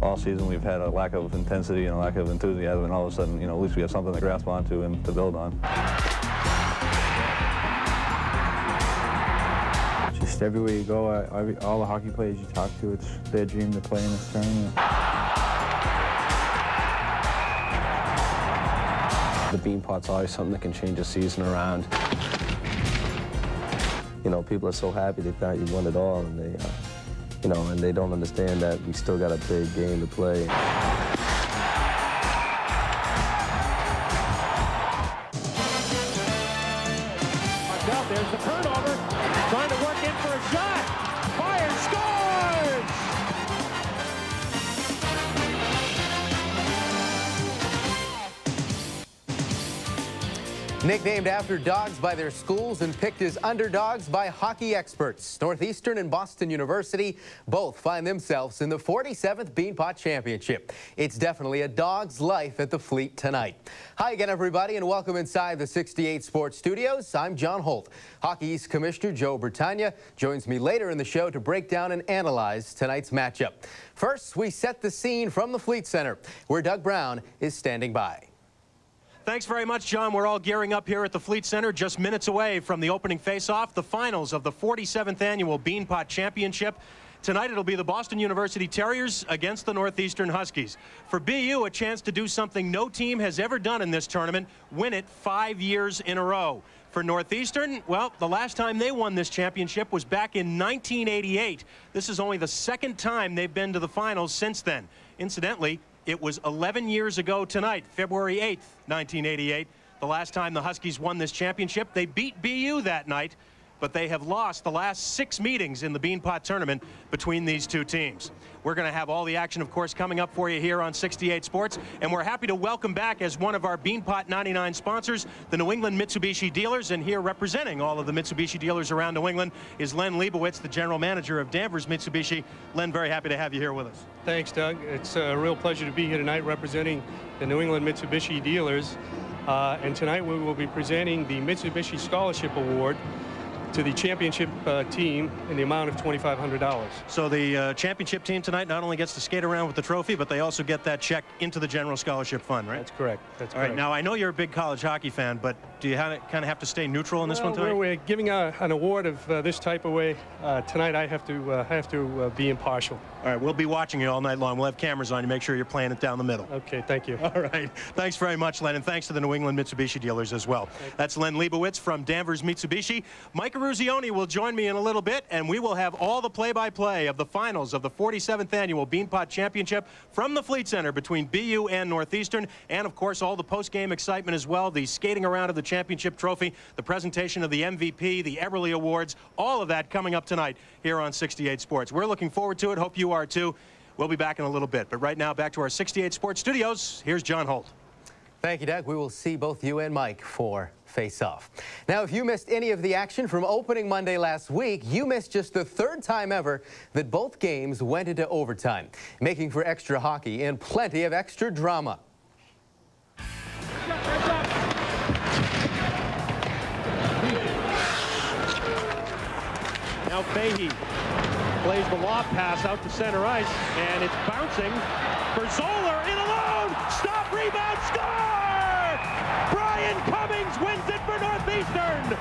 all season we've had a lack of intensity and a lack of enthusiasm, and all of a sudden, you know, at least we have something to grasp onto and to build on. Just everywhere you go, every, all the hockey players you talk to, it's their dream to play in this tournament. The Beanpot's always something that can change a season around. You know, people are so happy they thought you won it all, and they, uh, you know, and they don't understand that we still got a big game to play. Nicknamed after dogs by their schools and picked as underdogs by hockey experts, Northeastern and Boston University both find themselves in the 47th Beanpot Championship. It's definitely a dog's life at the Fleet tonight. Hi again, everybody, and welcome inside the 68 Sports Studios. I'm John Holt. Hockey East Commissioner Joe Bertagna joins me later in the show to break down and analyze tonight's matchup. First, we set the scene from the Fleet Center, where Doug Brown is standing by. Thanks very much, John. We're all gearing up here at the Fleet Center, just minutes away from the opening face-off, the finals of the 47th annual Beanpot Championship. Tonight it'll be the Boston University Terriers against the Northeastern Huskies. For BU, a chance to do something no team has ever done in this tournament, win it five years in a row. For Northeastern, well, the last time they won this championship was back in 1988. This is only the second time they've been to the finals since then. Incidentally, it was 11 years ago tonight, February 8th, 1988, the last time the Huskies won this championship. They beat BU that night, but they have lost the last six meetings in the Beanpot tournament between these two teams. We're going to have all the action, of course, coming up for you here on 68 Sports, and we're happy to welcome back as one of our Beanpot 99 sponsors, the New England Mitsubishi dealers, and here representing all of the Mitsubishi dealers around New England is Len Leibowitz, the general manager of Danvers Mitsubishi. Len, very happy to have you here with us. Thanks, Doug. It's a real pleasure to be here tonight representing the New England Mitsubishi dealers. Uh, and tonight we will be presenting the Mitsubishi Scholarship Award to the championship uh, team in the amount of $2,500. So the uh, championship team tonight not only gets to skate around with the trophy, but they also get that check into the general scholarship fund, right? That's correct. That's All right. correct. Now I know you're a big college hockey fan, but do you kind of have to stay neutral in this Well, one tonight? We're, we're giving a, an award of uh, this type away uh, tonight. I have to uh, have to uh, be impartial. All right, we'll be watching you all night long. We'll have cameras on you. Make sure you're playing it down the middle. Okay, thank you. All right. Thanks very much, Len, and thanks to the New England Mitsubishi dealers as well. That's Len Leibowitz from Danvers Mitsubishi. Mike Eruzione will join me in a little bit, and we will have all the play-by-play of the finals of the 47th annual Beanpot Championship from the Fleet Center between BU and Northeastern, and of course all the post-game excitement as well, the skating around of the championship trophy, the presentation of the MVP, the Eberly Awards, all of that coming up tonight here on 68 Sports. We're looking forward to it. Hope you are too. We'll be back in a little bit. But right now, back to our 68 Sports studios. Here's John Holt. Thank you, Doug. We will see both you and Mike for Face Off. Now, if you missed any of the action from opening Monday last week, you missed just the third time ever that both games went into overtime, making for extra hockey and plenty of extra drama. Now Fahey plays the lob pass out to center ice, and it's bouncing for Zoller rebound, score! Brian Cummings wins it for Northeastern.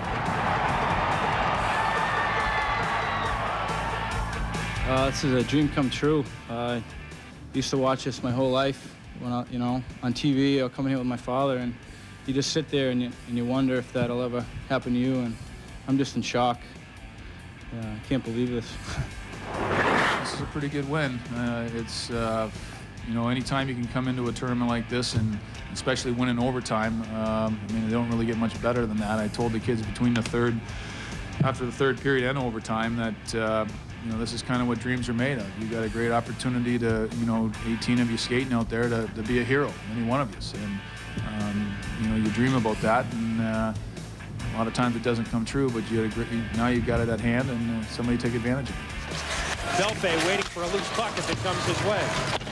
Uh, this is a dream come true. Uh, used to watch this my whole life. When I, you know, on TV, I'll come in here with my father, and you just sit there and you, and you wonder if that'll ever happen to you. And I'm just in shock. Uh, I can't believe this. This is a pretty good win. Uh, it's, uh, you know, anytime you can come into a tournament like this and especially win in overtime, um, I mean, they don't really get much better than that. I told the kids between the third, after the third period and overtime that, uh, you know, this is kind of what dreams are made of. You got a great opportunity to, you know, 18 of you skating out there to, to be a hero, any one of you. And, um, you know, you dream about that. And, uh, a lot of times it doesn't come true, but you great, now you've got it at hand and uh, somebody take advantage of it. Bellefeuille waiting for a loose puck if it comes his way.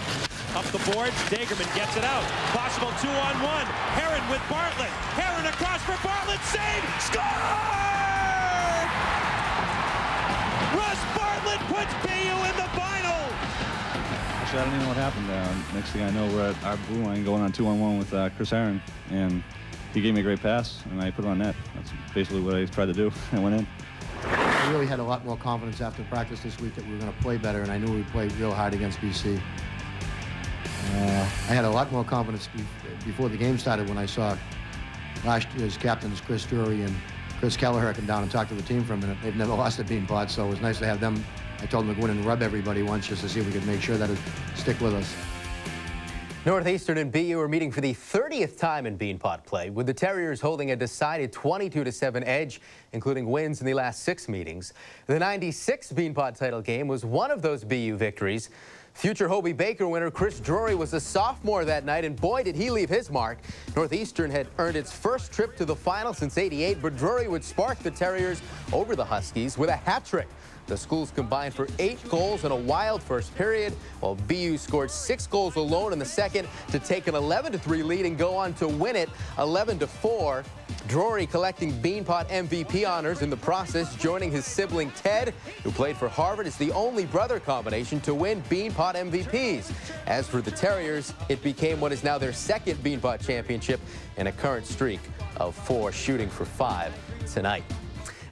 Up the boards, Dagerman gets it out. Possible two on one. Heron with Bartlett. Heron across for Bartlett. Save! Score! Russ Bartlett puts BU in the final. Actually, I don't even know what happened. Uh, next thing I know, we're at our blue line going on two-on-one with uh, Chris Heron. and he gave me a great pass, and I put it on net. That's basically what I tried to do. I went in. I really had a lot more confidence after practice this week that we were going to play better, and I knew we'd play real hard against BC. I had a lot more confidence be before the game started when I saw last year's captains Chris Drury and Chris Kelleher come down and talk to the team for a minute. They've never lost a Beanpot, so it was nice to have them. I told them to go in and rub everybody once just to see if we could make sure that it stick with us. Northeastern and BU are meeting for the 30th time in Beanpot play, with the Terriers holding a decided 22-7 edge, including wins in the last six meetings. The 96 Beanpot title game was one of those BU victories. Future Hobey Baker winner Chris Drury was a sophomore that night, and boy, did he leave his mark. Northeastern had earned its first trip to the final since 88, but Drury would spark the Terriers over the Huskies with a hat trick. The schools combined for eight goals in a wild first period, while BU scored six goals alone in the second to take an 11-3 lead and go on to win it 11-4. Drury collecting Beanpot MVP honors in the process, joining his sibling Ted, who played for Harvard, is the only brother combination to win Beanpot MVPs. As for the Terriers, it became what is now their second Beanpot championship in a current streak of four, shooting for five tonight.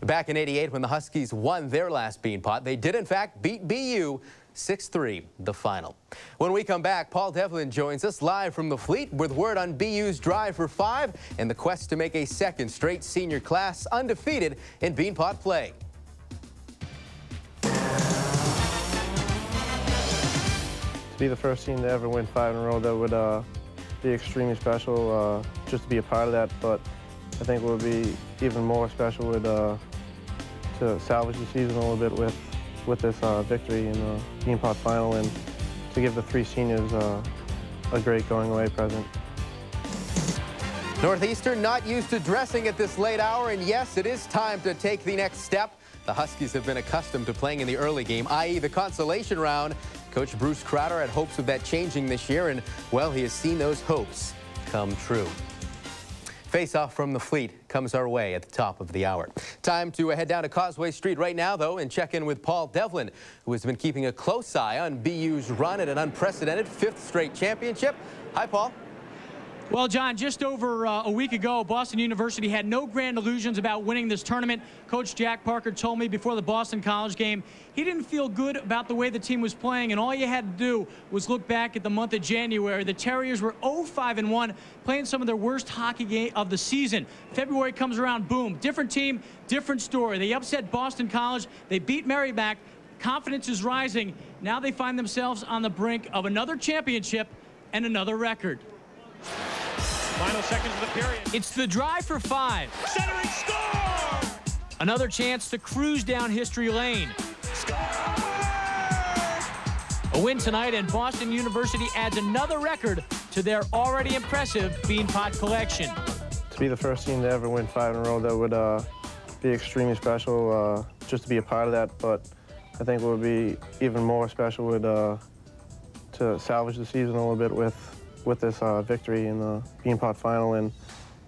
Back in 88, when the Huskies won their last Beanpot, they did in fact beat BU 6-3, the final. When we come back, Paul Devlin joins us live from the fleet with word on BU's drive for five and the quest to make a second straight senior class undefeated in Beanpot play. To be the first team to ever win five in a row, that would uh, be extremely special uh, just to be a part of that. But I think it would be even more special with, uh, to salvage the season a little bit with with this uh, victory in the Beanpot final and to give the three seniors uh, a great going away present. Northeastern not used to dressing at this late hour, and yes, it is time to take the next step. The Huskies have been accustomed to playing in the early game, i.e. the consolation round. Coach Bruce Crowder had hopes of that changing this year, and, well, he has seen those hopes come true. Face-off from the fleet comes our way at the top of the hour. Time to head down to Causeway Street right now, though, and check in with Paul Devlin, who has been keeping a close eye on BU's run at an unprecedented fifth straight championship. Hi, Paul. Well, John, just over uh, a week ago, Boston University had no grand illusions about winning this tournament. Coach Jack Parker told me before the Boston College game he didn't feel good about the way the team was playing, and all you had to do was look back at the month of January. The Terriers were 0-5-1, playing some of their worst hockey game of the season. February comes around, boom, different team, different story. They upset Boston College. They beat Merrimack. Confidence is rising. Now they find themselves on the brink of another championship and another record. Final seconds of the period. It's the drive for five. Centering score! Another chance to cruise down history lane. Score! A win tonight, and Boston University adds another record to their already impressive Beanpot collection. To be the first team to ever win five in a row, that would uh, be extremely special uh, just to be a part of that. But I think it would be even more special with, uh, to salvage the season a little bit with with this uh, victory in the Beanpot final and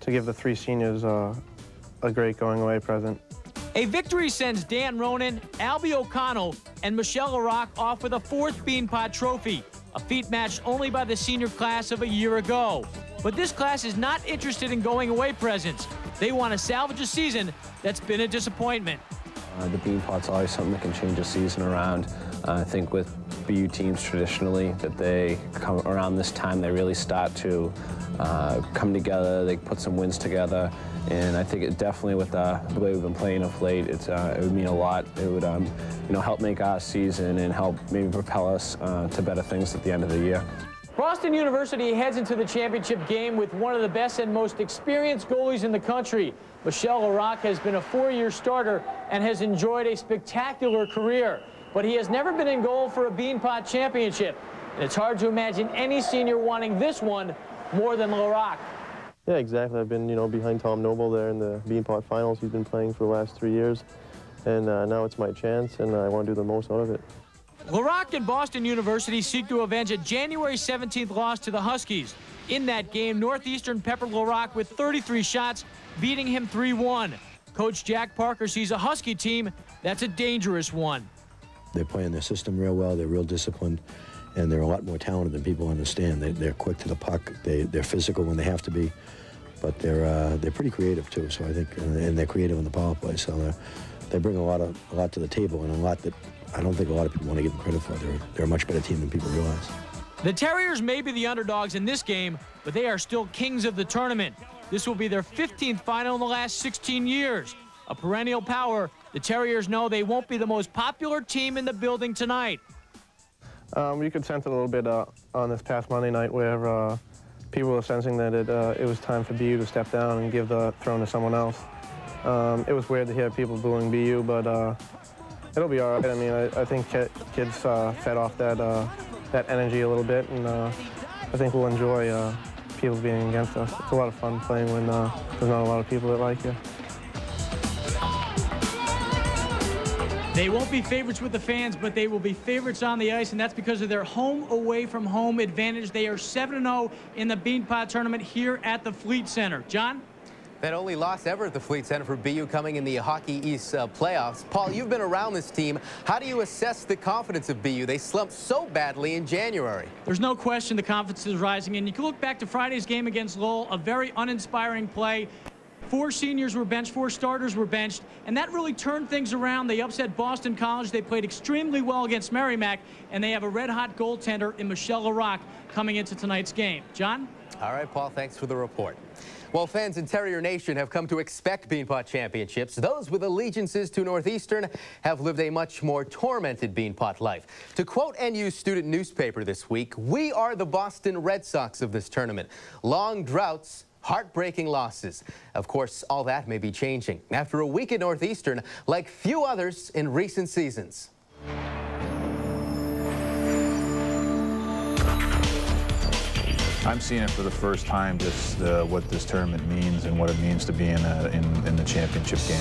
to give the three seniors uh, a great going away present. A victory sends Dan Ronan, Albie O'Connell, and Michel Larocque off with a fourth Beanpot trophy, a feat matched only by the senior class of a year ago. But this class is not interested in going away presents. They want to salvage a season that's been a disappointment. Uh, the Beanpot's always something that can change a season around. Uh, I think with BU teams traditionally that they come around this time, they really start to uh, come together, they put some wins together, and I think it definitely with uh, the way we've been playing of late, it, uh, it would mean a lot. It would um, you know, help make our season and help maybe propel us uh, to better things at the end of the year. Boston University heads into the championship game with one of the best and most experienced goalies in the country. Michel Larocque has been a four-year starter and has enjoyed a spectacular career but he has never been in goal for a Beanpot championship. And it's hard to imagine any senior wanting this one more than Larocque. Yeah, exactly. I've been, you know, behind Tom Noble there in the Beanpot finals. He's been playing for the last three years. And uh, now it's my chance, and I want to do the most out of it. Larocque and Boston University seek to avenge a January 17th loss to the Huskies. In that game, Northeastern peppered Larocque with 33 shots, beating him 3-1. Coach Jack Parker sees a Husky team that's a dangerous one. They play in their system real well. They're real disciplined. and they're a lot more talented than people understand. They, they're quick to the puck. They, they're physical when they have to be, but they're uh, they're pretty creative too. So I think, and they're creative in the power play. So they bring a lot of a lot to the table, and a lot that I don't think a lot of people want to give them credit for. They're they're a much better team than people realize. The Terriers may be the underdogs in this game, but they are still kings of the tournament. This will be their 15th final in the last 16 years. A perennial power, the Terriers know they won't be the most popular team in the building tonight. Um, you could sense it a little bit uh, on this past Monday night where uh, people were sensing that it, uh, it was time for BU to step down and give the throne to someone else. Um, it was weird to hear people booing BU, but uh, it'll be all right. I mean, I, I think kids uh, fed off that uh, that energy a little bit, and I think we'll enjoy people being against us. It's a lot of fun playing when there's not a lot of people that like you. They won't be favorites with the fans, but they will be favorites on the ice, and that's because of their home away from home advantage. They are 7-0 in the Beanpot tournament here at the Fleet Center. John? That only loss ever at the Fleet Center for BU coming in the Hockey East uh, playoffs. Paul, you've been around this team. How do you assess the confidence of BU? They slumped so badly in January. There's no question the confidence is rising, and you can look back to Friday's game against Lowell, a very uninspiring play. Four seniors were benched, four starters were benched, and that really turned things around. They upset Boston College. They played extremely well against Merrimack, and they have a red-hot goaltender in Michel Larocque coming into tonight's game. John? All right, Paul, thanks for the report. Well, fans in Terrier Nation have come to expect Beanpot championships. Those with allegiances to Northeastern have lived a much more tormented Beanpot life. To quote NU student newspaper this week, we are the Boston Red Sox of this tournament. Long droughts, heartbreaking losses. Of course, all that may be changing after a week at Northeastern like few others in recent seasons. I'm seeing it for the first time, just uh, what this tournament means and what it means to be in, a, in, in the championship game.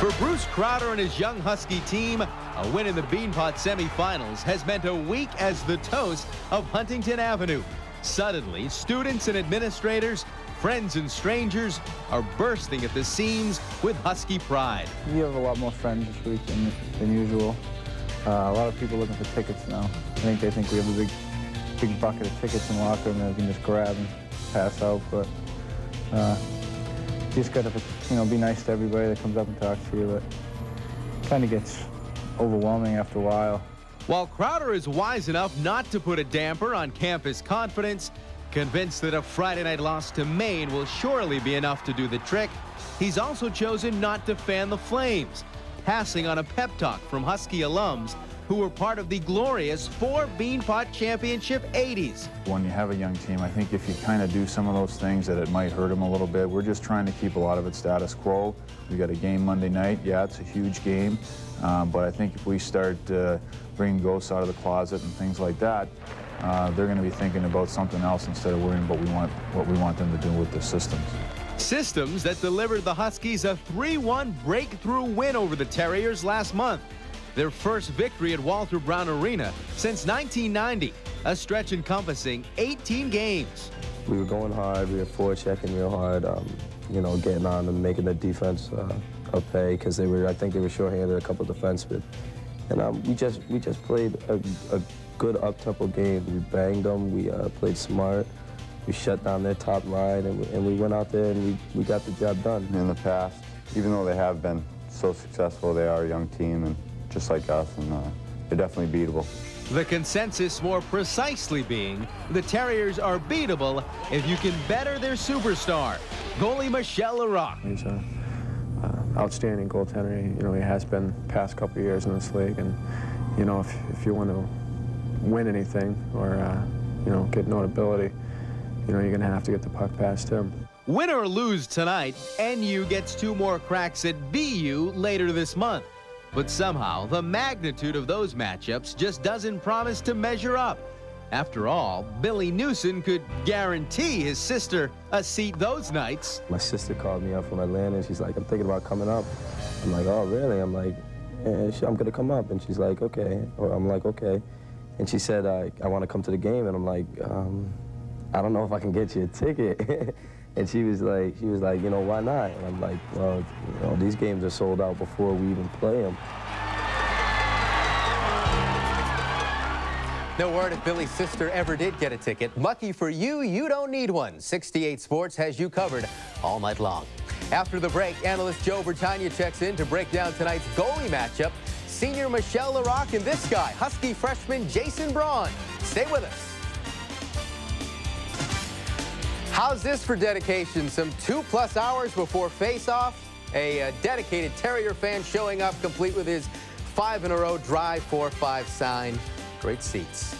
For Bruce Crowder and his young Husky team, a win in the Beanpot semifinals has meant a week as the toast of Huntington Avenue. Suddenly, students and administrators, friends and strangers are bursting at the seams with Husky pride. We have a lot more friends this week than, than usual. Uh, a lot of people looking for tickets now. I think they think we have a big big bucket of tickets in the locker room that we can just grab and pass out. But uh, you just got to, you know, be nice to everybody that comes up and talks to you. But it kind of gets overwhelming after a while. While Crowder is wise enough not to put a damper on campus confidence, convinced that a Friday night loss to Maine will surely be enough to do the trick, he's also chosen not to fan the flames, passing on a pep talk from Husky alums who were part of the glorious four Beanpot Championship 80s. When you have a young team, I think if you kind of do some of those things that it might hurt them a little bit. We're just trying to keep a lot of it status quo. We got a game Monday night. Yeah, it's a huge game. Um, but I think if we start uh, bringing ghosts out of the closet and things like that, uh, they're going to be thinking about something else instead of worrying about we want, what we want them to do with the systems. Systems that delivered the Huskies a 3-1 breakthrough win over the Terriers last month their first victory at Walter Brown Arena since 1990, a stretch encompassing 18 games. We were going hard, we were forechecking real hard, um, you know, getting on and making the defense uh, a pay because they were, I think they were shorthanded a couple of defensemen. And um, we just we just played a, a good up-tempo game. We banged them, we uh, played smart, we shut down their top line, and we, and we went out there and we, we got the job done. In the past, even though they have been so successful, they are a young team, and just like us, and uh, they're definitely beatable. The consensus more precisely being the Terriers are beatable if you can better their superstar, goalie Michel Larocque. He's an uh, outstanding goaltender. You know, he has been past couple years in this league, and you know, if, if you want to win anything or uh, you know get notability, you know, you're going to have to get the puck past him. Win or lose tonight, NU gets two more cracks at BU later this month. But somehow, the magnitude of those matchups just doesn't promise to measure up. After all, Billy Newson could guarantee his sister a seat those nights. My sister called me up from Atlanta, she's like, I'm thinking about coming up. I'm like, oh, really? I'm like, I'm going to come up. And she's like, okay. I'm like, okay. And she said, I, I want to come to the game. And I'm like, um, I don't know if I can get you a ticket. And she was like, she was like, you know, why not? And I'm like, well, you know, these games are sold out before we even play them. No word if Billy's sister ever did get a ticket. Lucky for you, you don't need one. 68 Sports has you covered all night long. After the break, analyst Joe Bertagna checks in to break down tonight's goalie matchup. Senior Michel Larocque and this guy, Husky freshman Jason Braun. Stay with us. How's this for dedication? Some two-plus hours before face-off. A uh, dedicated Terrier fan showing up complete with his five-in-a-row drive 4-5 sign. Great seats.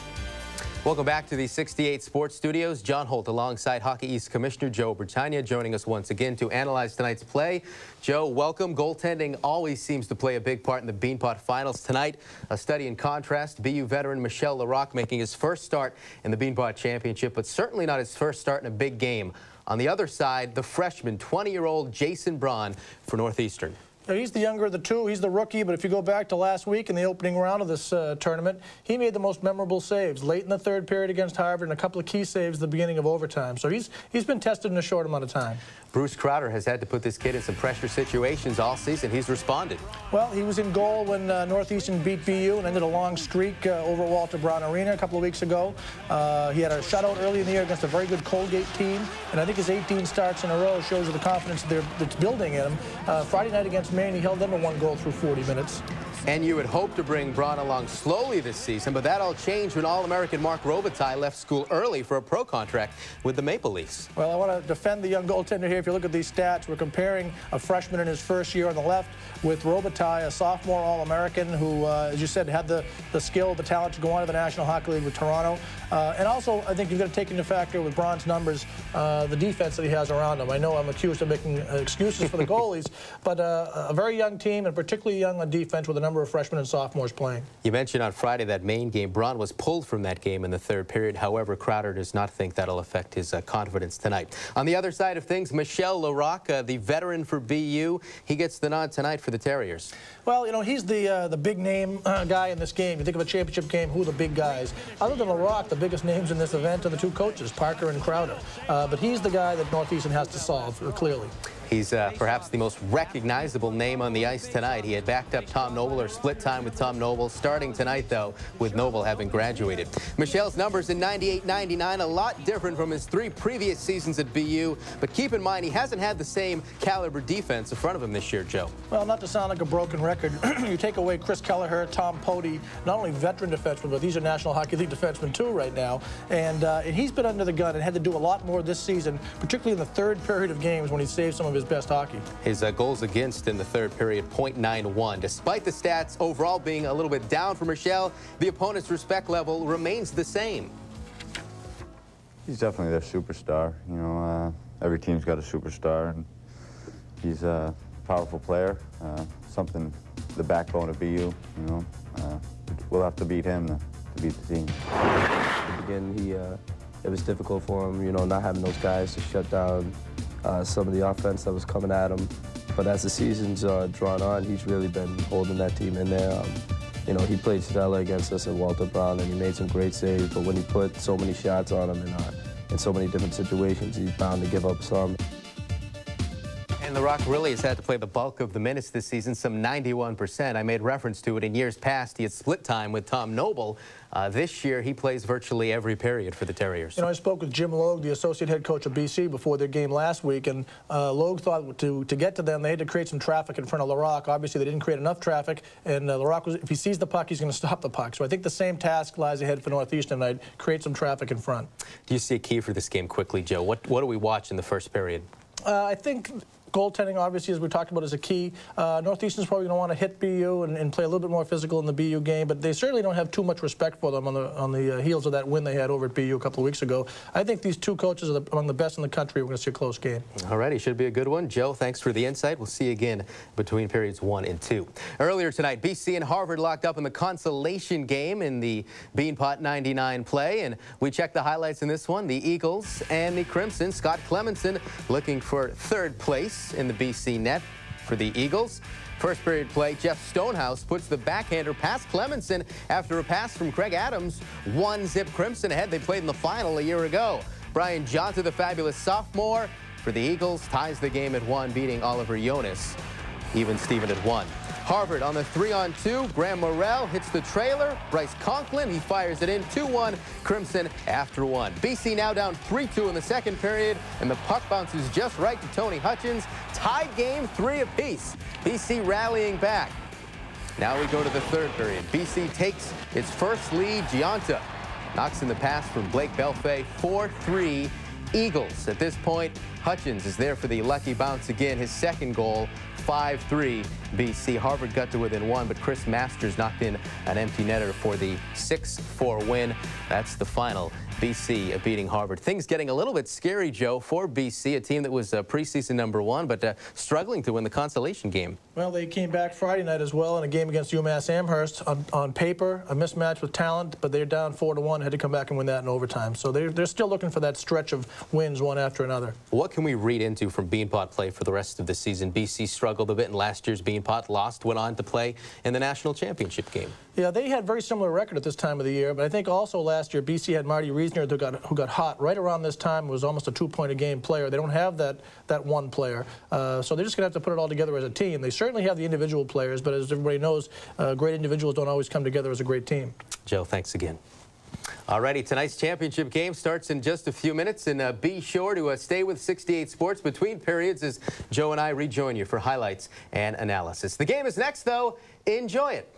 Welcome back to the 68 Sports Studios. John Holt alongside Hockey East Commissioner Joe Bertagna joining us once again to analyze tonight's play. Joe, welcome. Goaltending always seems to play a big part in the Beanpot Finals. Tonight, a study in contrast. BU veteran Michel Larocque making his first start in the Beanpot Championship, but certainly not his first start in a big game. On the other side, the freshman, 20-year-old Jason Braun for Northeastern. He's the younger of the two. He's the rookie, but if you go back to last week in the opening round of this uh, tournament, he made the most memorable saves late in the third period against Harvard and a couple of key saves at the beginning of overtime. So he's he's been tested in a short amount of time. Bruce Crowder has had to put this kid in some pressure situations all season. He's responded. Well, he was in goal when uh, Northeastern beat BU and ended a long streak uh, over Walter Brown Arena a couple of weeks ago. Uh, he had a shutout early in the year against a very good Colgate team, and I think his 18 starts in a row shows you the confidence that's building in him. Uh, Friday night against Maine, he held them to one goal through 40 minutes. And you would hope to bring Braun along slowly this season, but that all changed when All-American Marc Robitaille left school early for a pro contract with the Maple Leafs. Well, I want to defend the young goaltender here. If you look at these stats, we're comparing a freshman in his first year on the left with Robitaille, a sophomore All-American who, uh, as you said, had the, the skill, the talent to go on to the National Hockey League with Toronto. Uh, and also, I think you've got to take into factor with Braun's numbers uh, the defense that he has around him. I know I'm accused of making excuses for the goalies, but uh, a very young team, and particularly young on defense with a number of freshmen and sophomores playing. You mentioned on Friday that Maine game. Braun was pulled from that game in the third period. However, Crowder does not think that'll affect his uh, confidence tonight. On the other side of things, Michel Larocque, uh, the veteran for BU, he gets the nod tonight for the Terriers. Well, you know, he's the uh, the big name uh, guy in this game. You think of a championship game, who are the big guys? Other than Larocque, the biggest names in this event are the two coaches, Parker and Crowder. Uh, but he's the guy that Northeastern has to solve, clearly. He's uh, perhaps the most recognizable name on the ice tonight. He had backed up Tom Noble or split time with Tom Noble, starting tonight, though, with Noble having graduated. Michel's numbers in 98-99, a lot different from his three previous seasons at BU, but keep in mind he hasn't had the same caliber defense in front of him this year, Joe. Well, not to sound like a broken record, you take away Chris Kelleher, Tom Poti, not only veteran defensemen, but these are National Hockey League defensemen too right now, and, uh, and he's been under the gun and had to do a lot more this season, particularly in the third period of games when he saved some of his best hockey. His uh, goals against in the third period, 0.91. Despite the stats overall being a little bit down for Michel, the opponent's respect level remains the same. He's definitely their superstar. You know, uh, every team's got a superstar, and he's a powerful player. Uh, something, the backbone of BU. You know, uh, we'll have to beat him to, to beat the team. Again, he uh, it was difficult for him. You know, not having those guys to shut down uh, some of the offense that was coming at him. But as the season's uh, drawn on, he's really been holding that team in there. Um, you know, he played stellar against us at Walter Brown, and he made some great saves. But when he put so many shots on him in, uh, in so many different situations, he's bound to give up some. And The Rock really has had to play the bulk of the minutes this season, some 91%. I made reference to it in years past. He had split time with Tom Noble. Uh, this year, he plays virtually every period for the Terriers. You know, I spoke with Jim Logue, the associate head coach of BC, before their game last week, and uh, Logue thought to, to get to them, they had to create some traffic in front of Larocque. Obviously, they didn't create enough traffic, and uh, Larocque, was, if he sees the puck, he's going to stop the puck. So I think the same task lies ahead for Northeastern tonight, create some traffic in front. Do you see a key for this game quickly, Joe? What, what do we watch in the first period? Uh, I think goaltending, obviously, as we talked about, is a key. Uh, Northeastern's probably going to want to hit BU and, and, play a little bit more physical in the BU game, but they certainly don't have too much respect for them on the on the uh, heels of that win they had over at BU a couple of weeks ago. I think these two coaches are the, among the best in the country. We're going to see a close game. All righty, should be a good one. Joe, thanks for the insight. We'll see you again between periods one and two. Earlier tonight, BC and Harvard locked up in the consolation game in the Beanpot 99 play, and we checked the highlights in this one. The Eagles and the Crimson. Scott Clemmensen looking for third place in the BC net for the Eagles. First period play, Jeff Stonehouse puts the backhander past Clemmensen after a pass from Craig Adams. One zip Crimson ahead. They played in the final a year ago. Brian Johnson, the fabulous sophomore for the Eagles, ties the game at one, beating Oliver Jonas. Even Steven at one. Harvard on the three-on-two. Graham Morrell hits the trailer. Bryce Conklin, he fires it in 2-1. Crimson after one. BC now down 3-2 in the second period, and the puck bounces just right to Tony Hutchins. Tied game, three apiece. BC rallying back. Now we go to the third period. BC takes its first lead. Gionta knocks in the pass from Blake Bellefeuille. 4-3 Eagles. At this point, Hutchins is there for the lucky bounce again. His second goal 5-3 BC. Harvard got to within one, but Chris Masters knocked in an empty netter for the 6-4 win. That's the final. BC beating Harvard. Things getting a little bit scary, Joe, for BC, a team that was uh, preseason number one, but uh, struggling to win the consolation game. Well, they came back Friday night as well in a game against UMass Amherst. On, on paper, a mismatch with talent, but they're down four to one. Had to come back and win that in overtime. So they're, they're still looking for that stretch of wins one after another. What can we read into from Beanpot play for the rest of the season? BC struggled a bit in last year's Beanpot, lost, went on to play in the national championship game. Yeah, they had very similar record at this time of the year, but I think also last year BC had Marty Reasoner who got who got hot right around this time. Was almost a two-point a game player. They don't have that that one player, uh, so they're just gonna have to put it all together as a team. They certainly have the individual players, but as everybody knows, uh, great individuals don't always come together as a great team. Joe, thanks again. Alrighty, tonight's championship game starts in just a few minutes, and uh, be sure to uh, stay with 68 Sports between periods as Joe and I rejoin you for highlights and analysis. The game is next, though. Enjoy it.